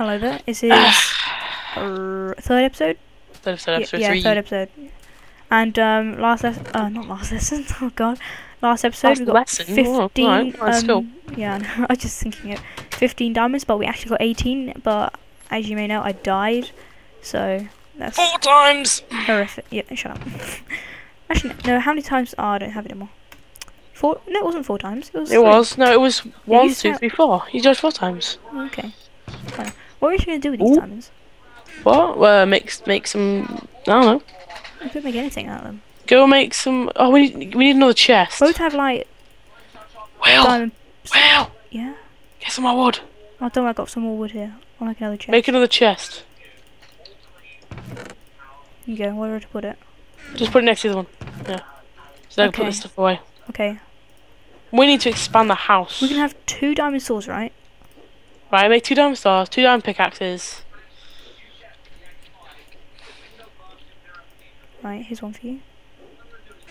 Hello there. This is third episode. Third episode, episode yeah, three. third episode. And um, last lesson. Uh, not last lesson. Oh god. Last episode Last we got lesson? Oh, fifteen. let's go. um, yeah, I know, I was just thinking it. Fifteen diamonds, but we actually got eighteen. But as you may know, I died. So that's Four times! horrific. Yeah, shut up. actually, no. How many times? Oh, I don't have it anymore. Four? No, it wasn't four times. It was. It three. was. No, it was one, you two, three, four. You judged four times. Okay. Fine. What are we gonna do with these Ooh. diamonds? What? Uh, make, make some... I don't know. We couldn't make anything out of them. Go make some... Oh, we need, we need another chest. Both have like Well, diamond. well, Yeah. get some more wood. I don't. I got some more wood here. I like another chest. Make another chest. You go. Where to put it? Just put it next to the one. Yeah. So I can put this stuff away. Okay. We need to expand the house. We can have two diamond swords, right? Right, I make two diamond stars, two diamond pickaxes. Right. Here's one for you.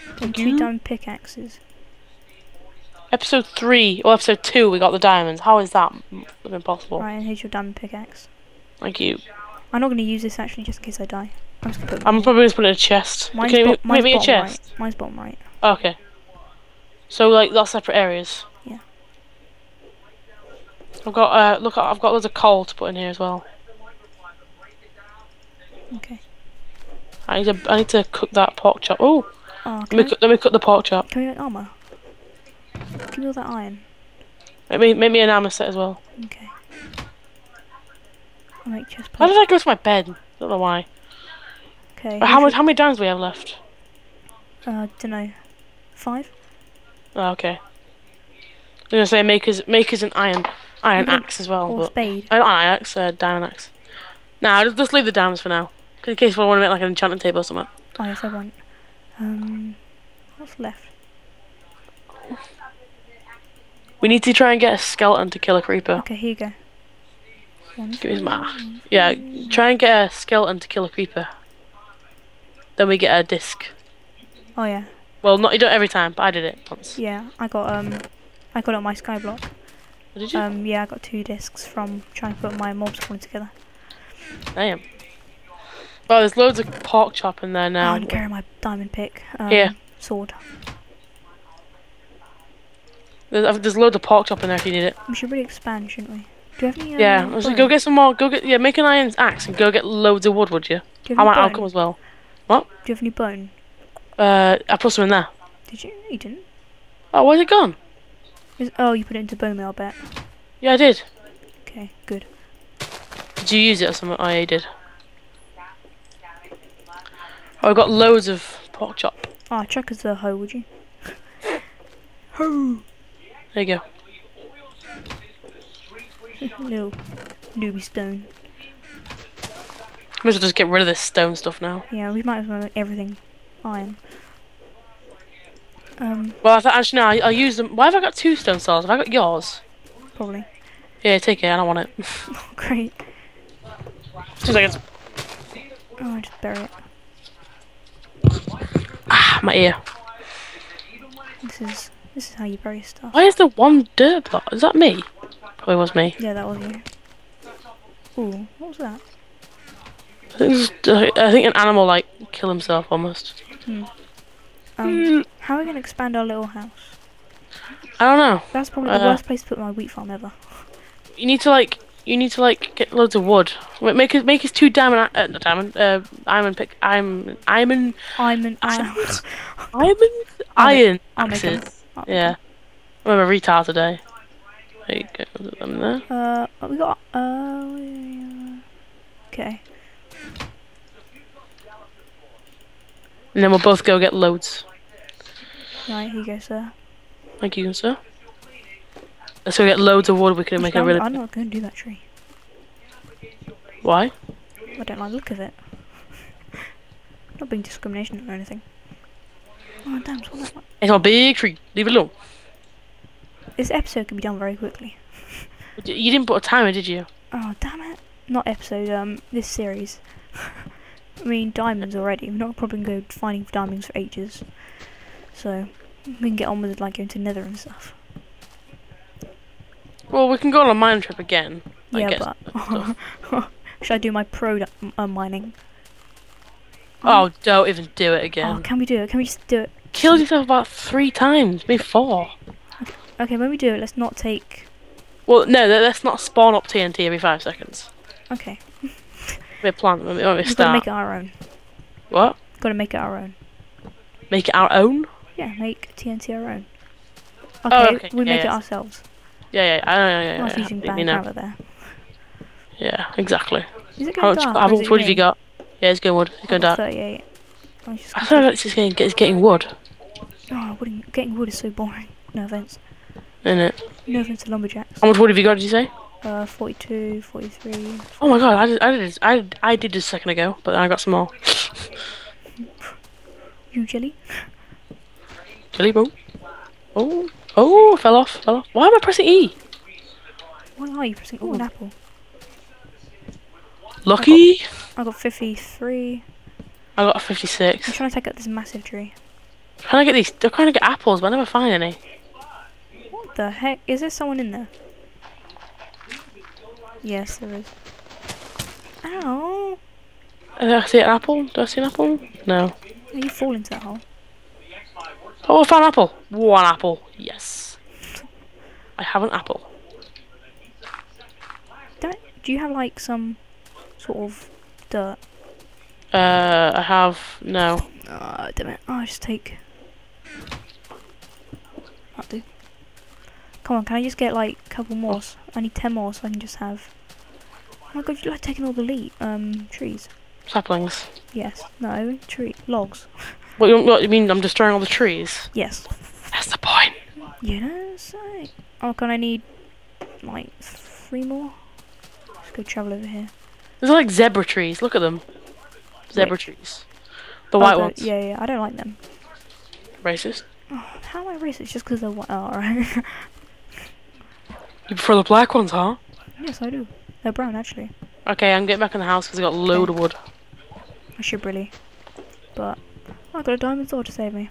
And Thank two you. diamond pickaxes. Episode three, or episode two, we got the diamonds. How is that m- impossible? Right. And here's your diamond pickaxe. Thank you. I'm not gonna use this actually, just in case I die. I'm just gonna put. I'm probably just putting it in a chest. mine's Can you bo- mine's make me a chest? right. Mine's bottom right. Okay. So like that's separate areas. I've got uh look I've got loads of coal to put in here as well. Okay. I need to I need to cook that pork chop. Oh, Oh, let me I, cook, let me cook the pork chop. can we make armor? Give me all that iron. Make me make me an armor set as well. Okay. I'll make chest How plate. did I go to my bed? I Don't know why. Okay. How much how many diamonds we have left? Uh, don't know. Five. Oh, okay. I was gonna say make us make us an iron iron Even- axe as well, Or but spade. uh, iron axe, uh, diamond axe. Nah, just, just leave the diamonds for now. In case we want to make like an enchanting table or something. Oh yes, I want. Um, what's left? We need to try and get a skeleton to kill a creeper. Okay, here you go. One. Give me math. Yeah, try and get a skeleton to kill a creeper. Then we get a disc. Oh yeah, Well, not you don't every time, but I did it once. yeah. I got um, I got it on my skyblock. Did you? Um, yeah, I got two discs from trying to put my mob spawn together. Damn. Well, there's loads of pork chop in there Oh, now. I'm carrying my diamond pick. Um, Here. Sword. There's, there's loads of pork chop in there if you need it. We should really expand, shouldn't we? Do you have any? Um, Yeah, I was like, go get some more. Go get yeah, make an iron axe and go get loads of wood, would you? Do you I have might. any I'll come as well. What? Do you have any bone? Uh, I put some in there. Did you? You didn't. Oh, where's it gone? Is- oh, you put it into bone meal, I bet. Yeah, I did. Okay, good. Did you use it or something? I did. Oh, I got loads of pork chop. Ah, chuck us the hoe, would you? hoe. There you go. Little newbie stone. Might as well just get rid of this stone stuff now. Yeah, we might as well make everything iron. Um, Well, I thought actually no, I, I'll use them. Why have I got two stone stars? Have I got yours? probably. Yeah, take it. I don't want it. Oh, great. Two seconds. Oh, I just bury it. Ah, my ear. This is this is how you bury stuff. Why is there one dirt block? Is that me? Probably was me. Yeah, that was you. Ooh, what was that? I think, I think an animal like kill himself almost. Um, how are we gonna expand our little house? I don't know. That's probably the Uh, worst place to put my wheat farm ever. You need to like. You need to like get loads of wood. Make it. Make us two diamond. Uh, not diamond. Uh, iron pick. I'm. Iron. Iron. Iron. Iron make 'em. axes. Yeah. I'm a retard today. There you go. Them there. Uh, we got. Uh, okay. And then we'll both go get loads. Right, here you go, sir. Thank you, sir. Let's go get loads of wood. We can make a really. I'm not going to do that tree. Why? I don't like the look of it. not being discrimination or anything. Oh damn! So that, It's a big tree. Leave it alone. this episode can be done very quickly. You didn't put a timer, did you? Oh damn it! Not episode. Um, this series. I mean, diamonds already. We're not probably going to go finding diamonds for ages. So we can get on with like going to Nether and stuff. Well, we can go on a mine trip again. Like, yeah, get but should I do my pro uh, mining? Oh, don't even do it Oh, again. can we do it? Can we just do it? Killed yourself about three times, maybe four. Okay, when we do it, let's not take. Well, no, let- let's not spawn up TNT every five seconds. Okay, We plan when we, when we we've got to make it our own. What? Got to make it our own. Make it our own? Yeah, make TNT our own. Okay, Oh, okay, we yeah, make it ourselves. Yeah, yeah, don't. Yeah, yeah, using yeah, bad cover there. Yeah, exactly. Is it How going much, dark? how much wood have you got? Yeah, it's going wood. It's going got dark. 38. I was just I feel like it's just getting, it's getting wood, Oh, wooding, getting wood is so boring. No offense. isn't it? No offense to lumberjacks. How much wood have you got? Did you say? Uh, 42, 43. Oh my god, I did, I did, this- I, did- I did this a second ago, but then I got some more. You jelly? Jelly boom. Oh, oh, fell off, fell off. Why am I pressing E? Why are you pressing? Oh, an apple. Lucky. I got 53. I got a I'm 56. trying to take out this massive tree. Trying to get these, they're trying to get apples, but I never find any. What the heck? Is there someone in there? Yes, there is. Ow! Uh, I see an apple. Do I see an apple? No. Are You fall into that hole. Oh, I found an apple. One apple. Yes. I have an apple. Don't, do you have like some sort of dirt? Uh, I have no. Oh, damn it. Oh, I'll just take. That'll do. Come on, can I just get like a couple more? I need 10 more so I can just have. Oh my god, you like taking all the le um, trees? Saplings. Yes. No, tree. Logs. What, you- what you mean? I'm destroying all the trees. Yes. That's the point. Yes. I... Oh, can I need like three more? Let's go travel over here. There's like zebra trees. Look at them. Zebra trees. The Oh, white the- ones. Yeah, yeah, I don't like them. Racist. Oh, how am I racist? Just because they're white? Oh, alright. You prefer the black ones, huh? yes, I do. They're brown, actually. Okay, I'm getting back in the house because I got a load of wood. I should really. But I got a diamond sword to save me.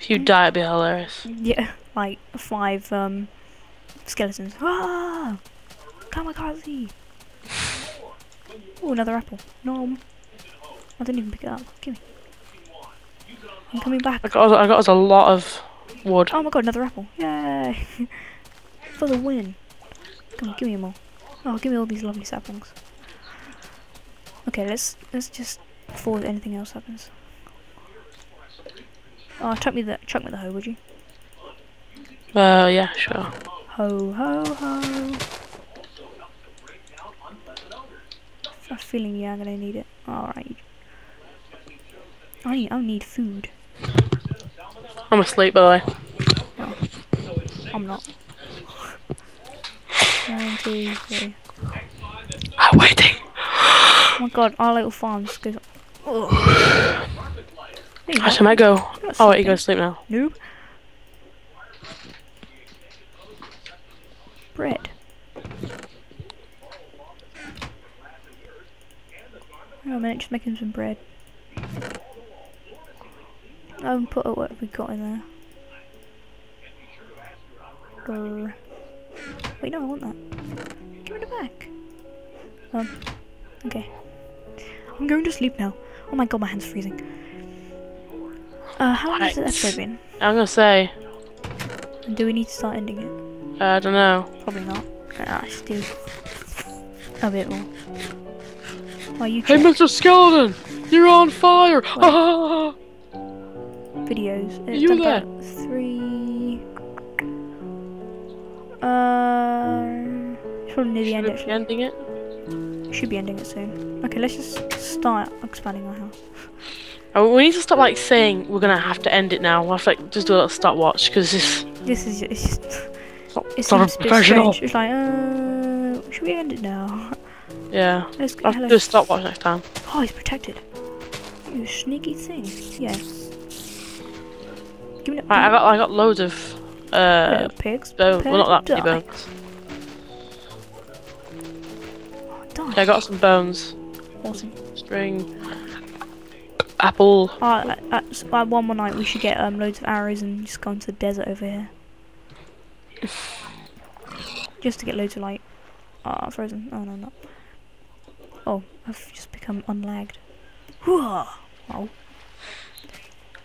If you die, it'd be hilarious. Yeah, like five um skeletons. Ah! Kamikaze! Oh, another apple. No, I didn't even pick it up. Give me. I'm coming back. I got, I got us a lot of wood. Oh my god, another apple. Yay! For the win. Come on, give me more. Oh, give me all these lovely saplings. Okay, let's let's just before anything else happens. Oh, chuck me the chuck me the hoe, would you? Uh, yeah, sure. Ho ho ho. I'm feeling yeah, I'm gonna need it. Alright. I need I need food. I'm asleep, by the way. I'm not. One, two, three. I'm waiting. Oh my god, our little farm just goes. Ugh. Hey, Actually, I go. Oh, wait, you go to sleep now. Noob. Bread. On a minute, just making some bread. I haven't put out what we got in there. Grr. Wait, no, I want that. Give it back. Um, okay. I'm going to sleep now. Oh my god, my hand's freezing. Uh, how long has the Right. episode been? I'm gonna say, And do we need to start ending it? uh, I don't know. Probably not. Ah, just do a bit more. Why you Hey, Mr. Skeleton! You're on fire! Ah! videos? It's you there? three. Uh, probably near the end. Should we be Actually, ending it? Should be ending it soon. Okay, let's just start expanding our house. Oh, we need to stop like saying we're gonna have to end it now. We'll have to like, just do a little stopwatch because this This is it's just it's not, it's not a professional. strange. It's like, uh, should we end it now? Yeah, Let's I'll have to hello. do a stopwatch next time. Oh, he's protected. You sneaky thing. Yeah. Give me that. Right, I got I got loads of uh pigs. bones. Well, not that many bones. Oh. Yeah, I got some bones. Awesome. String. Apple. Oh, at, one more night we should get um loads of arrows and just go into the desert over here. Just to get loads of light. Ah, frozen. Oh no, not. Oh, I've just become unlagged. Whoa! Oh.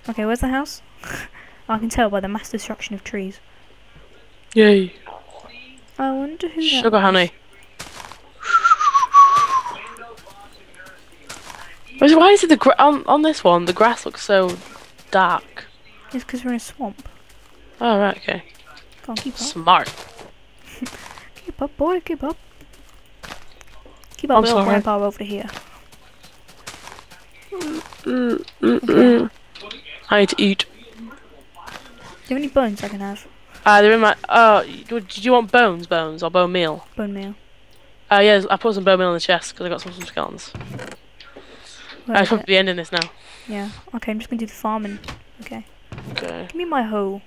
Okay, where's the house? I can tell by the mass destruction of trees. Yay. I wonder who that Sugar honey. Why Why is it the gra- on on this one the grass looks so dark? It's because we're in a swamp. Oh right, okay. Come on, keep up. Smart. Keep up, boy, keep up. Keep up, I'm sorry. grandpa over here. Mm, mm, mm. I need to eat. Do you have any bones I can have? Uh, they're in my. Oh, y- did you want bones, bones, or bone meal? Bone meal. Uh, yeah, I put some bone meal in the chest because I got some, some skeletons. I is should be ending this now. Yeah. Okay, I'm just gonna do the farming. Okay. Okay. Give me my hoe.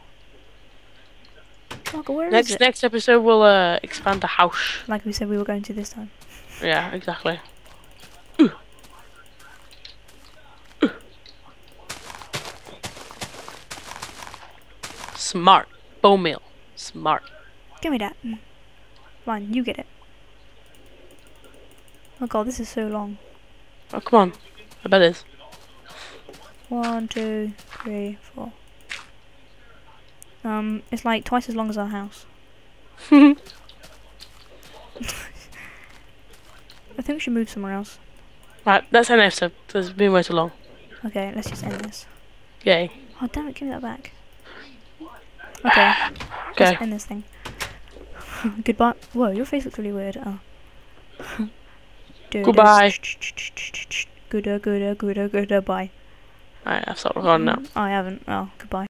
Where is Next it? next episode we'll uh expand the house. Like we said we were going to this time. Yeah, exactly. Smart. Bone meal. Smart. Give me that. Fine, you get it. Oh god, this is so long. Oh come on. I bet it is. One, two, three, four. Um, it's like twice as long as our house. I think we should move somewhere else. right, that's an episode. It's been way too long. Okay, let's just end this. Yay. Oh damn it, give me that back. Okay, Okay. let's end this thing. Goodbye. Whoa, your face looks really weird. Oh. Goodbye. Gooda, gooda, gooda, gooda, bye. Alright, I've stopped recording now. I haven't. Oh, goodbye.